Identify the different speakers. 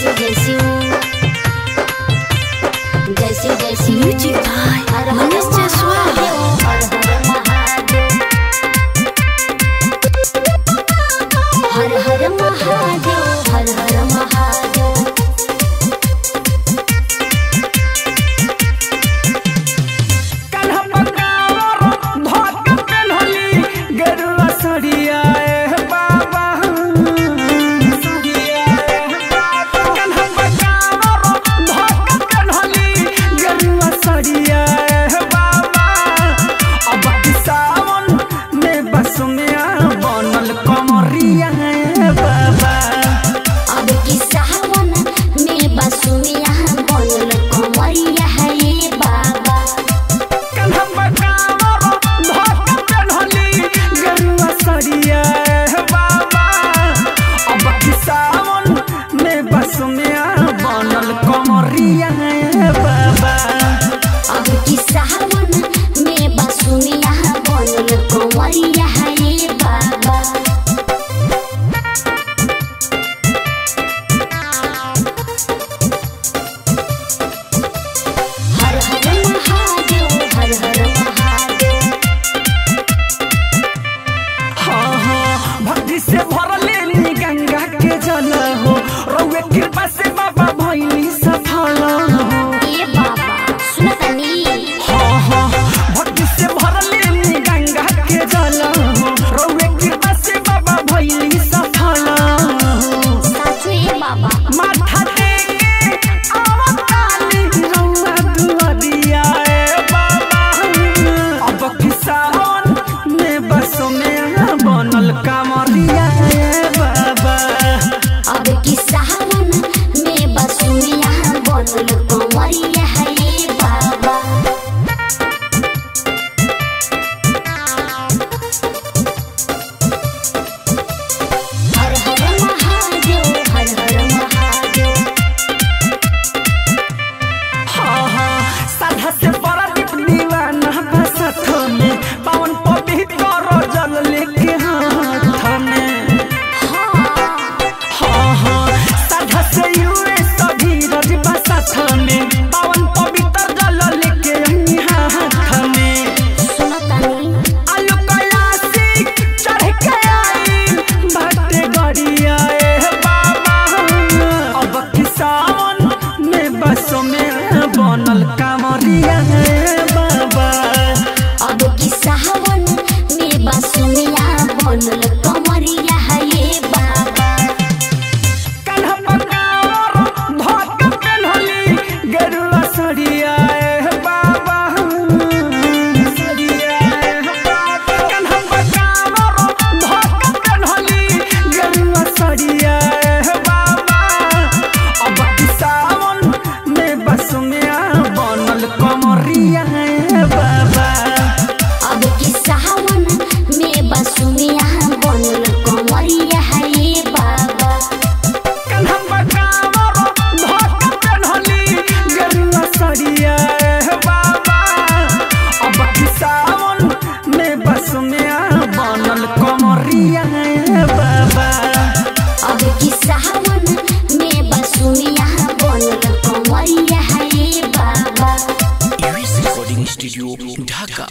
Speaker 1: जैसी जैसी जैसी जैसी हर हर
Speaker 2: बाबा। अब की सावन में बसुनिया बनल कमरिया। बाबा
Speaker 1: बाबा
Speaker 2: अब की बस में बनल कमरिया बाबा।
Speaker 1: अब की सावन में
Speaker 2: बस में बनल कमरिया बाबा।
Speaker 1: Recording studio Dhaka